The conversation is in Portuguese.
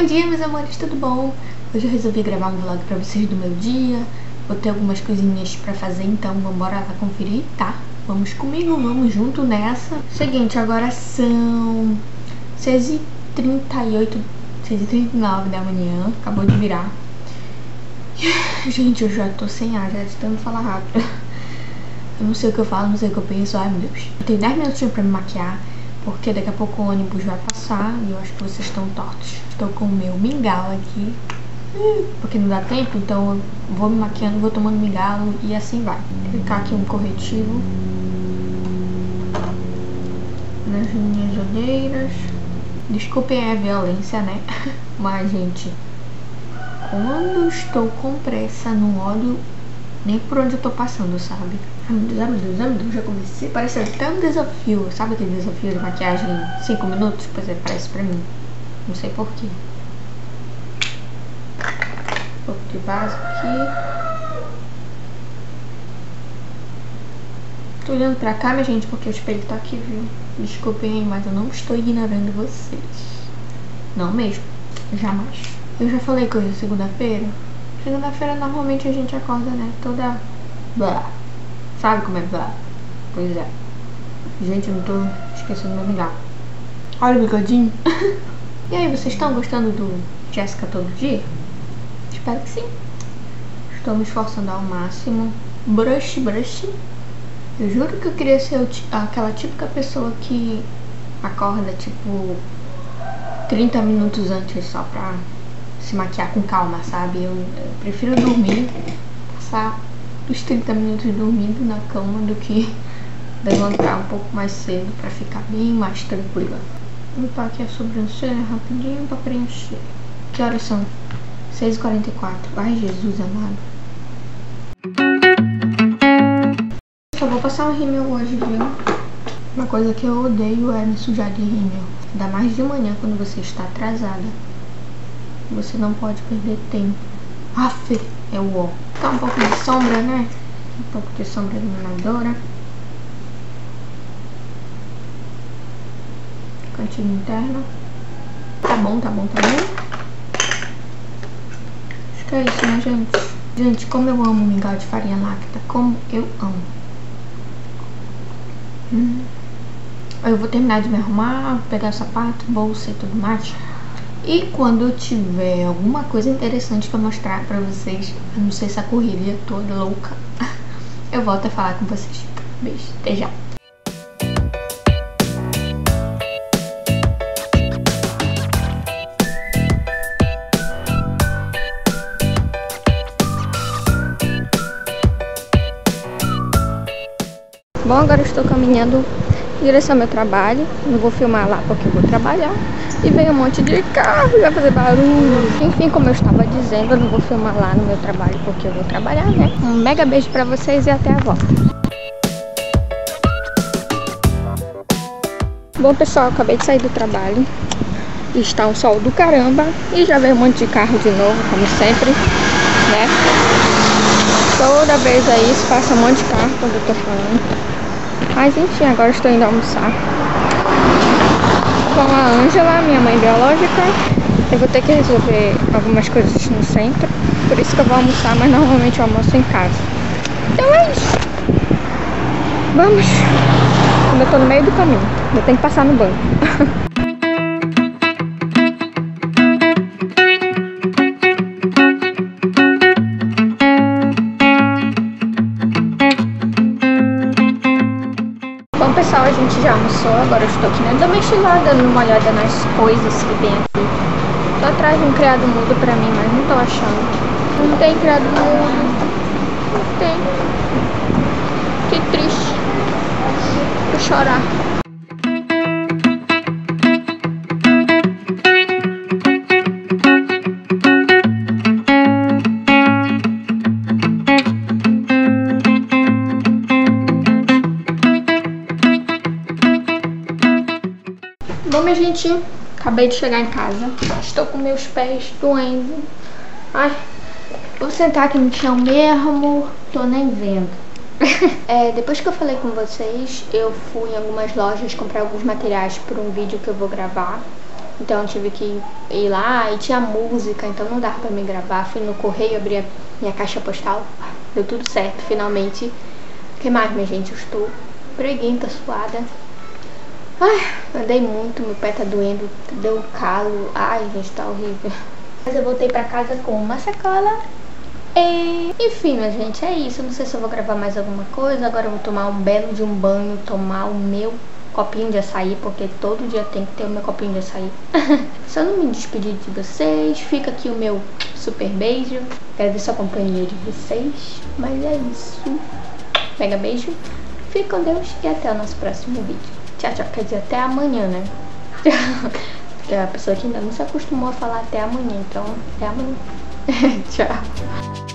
amores, tudo bom? Hoje eu resolvi gravar um vlog pra vocês do meu dia. Vou ter algumas coisinhas pra fazer, então vambora lá conferir, tá? Vamos comigo, vamos junto nessa. Seguinte, agora são 6h38, 6h39 da manhã Acabou de virar. Gente, eu já tô sem ar, já tentando falar rápido. Eu não sei o que eu falo, não sei o que eu penso, ai meu Deus. Eu tenho 10 minutinhos pra me maquiar porque daqui a pouco o ônibus vai passar e eu acho que vocês estão tortos. Estou com o meu mingau aqui, porque não dá tempo, então eu vou me maquiando, vou tomando mingau e assim vai. Vou clicar aqui um corretivo nas minhas olheiras. Desculpem a violência, né? Mas, gente, quando estou com pressa, não olho nem por onde eu tô passando, sabe? Ai meu Deus, ai meu Deus, ai meu Deus, já comecei. Parece até um desafio, sabe aquele desafio de maquiagem em 5 minutos? Pois é, parece pra mim. Não sei porquê. Um pouco de base aqui. Tô olhando pra cá, minha gente, porque o espelho tá aqui, viu? Desculpem, mas eu não estou ignorando vocês. Não mesmo. Jamais. Eu já falei que hoje é segunda-feira. Segunda-feira normalmente a gente acorda, né? Toda. Blá. Sabe como é blá? Pois é. Gente, eu não tô esquecendo meu mingau. Olha o bigodinho. e aí, vocês estão gostando do Jéssica todo dia? Espero que sim. Estou me esforçando ao máximo. Brush, brush. Eu juro que eu queria ser aquela típica pessoa que acorda, tipo, 30 minutos antes só pra se maquiar com calma, sabe? Eu, eu prefiro dormir, passar os 30 minutos dormindo na cama do que levantar um pouco mais cedo pra ficar bem mais tranquila. Vou limpar aqui a sobrancelha rapidinho pra preencher. Que horas são? 6h44. Ai, Jesus amado. Só vou passar um rímel hoje, viu? Uma coisa que eu odeio é me sujar de rímel. Ainda mais de manhã quando você está atrasada. Você não pode perder tempo. Aff, é o ó. Tá um pouco de sombra, né? Um pouco de sombra iluminadora. Cantinho interno. Tá bom, tá bom, tá bom. Acho que é isso, né, gente? Gente, como eu amo mingau de farinha láctea. Como eu amo. Hum. Eu vou terminar de me arrumar, pegar o sapato, bolsa e tudo mais. E quando eu tiver alguma coisa interessante pra mostrar pra vocês, eu não sei se a correria toda louca, eu volto a falar com vocês. Beijo, até já. Bom, agora estou caminhando em direção ao meu trabalho. Não vou filmar lá porque eu vou trabalhar. E veio um monte de carro e vai fazer barulho. Enfim, como eu estava dizendo, eu não vou filmar lá no meu trabalho porque eu vou trabalhar, né? Um mega beijo pra vocês e até a volta. Bom, pessoal, acabei de sair do trabalho. Está um sol do caramba. E já veio um monte de carro de novo, como sempre, né? Toda vez aí se passa um monte de carro quando eu tô falando. Mas enfim, agora estou indo almoçar com a Ângela, minha mãe biológica. Eu vou ter que resolver algumas coisas no centro, por isso que eu vou almoçar, mas normalmente eu almoço em casa. Então é isso. Vamos. Eu tô no meio do caminho, eu tenho que passar no banco. Bom pessoal, a gente já almoçou, agora eu estou aqui na domesticada, dando uma olhada nas coisas que tem aqui. Tô atrás um criado mudo pra mim, mas não tô achando. Não tem criado mudo. Não tem. Que triste. Vou chorar. Minha gente, acabei de chegar em casa. Estou com meus pés doendo. Ai, vou sentar aqui no chão mesmo. Tô nem vendo. é, depois que eu falei com vocês, eu fui em algumas lojas comprar alguns materiais para um vídeo que eu vou gravar. Então eu tive que ir lá e tinha música, então não dava pra me gravar. Fui no correio, abri a minha caixa postal, deu tudo certo, finalmente. O que mais, minha gente? Eu estou preguenta, suada. Ai, andei muito, meu pé tá doendo, deu calo. Ai, gente, tá horrível. Mas eu voltei pra casa com uma sacola. E, enfim, minha gente, é isso. Não sei se eu vou gravar mais alguma coisa. Agora eu vou tomar um belo de um banho, tomar o meu copinho de açaí, porque todo dia tem que ter o meu copinho de açaí. Se eu não me despedir de vocês, fica aqui o meu super beijo. Agradeço a companhia de vocês. Mas é isso. Mega beijo. Fique com Deus e até o nosso próximo vídeo. Tchau, tchau. Quer dizer, até amanhã, né? Porque a pessoa que ainda não se acostumou a falar até amanhã. Então, até amanhã. tchau.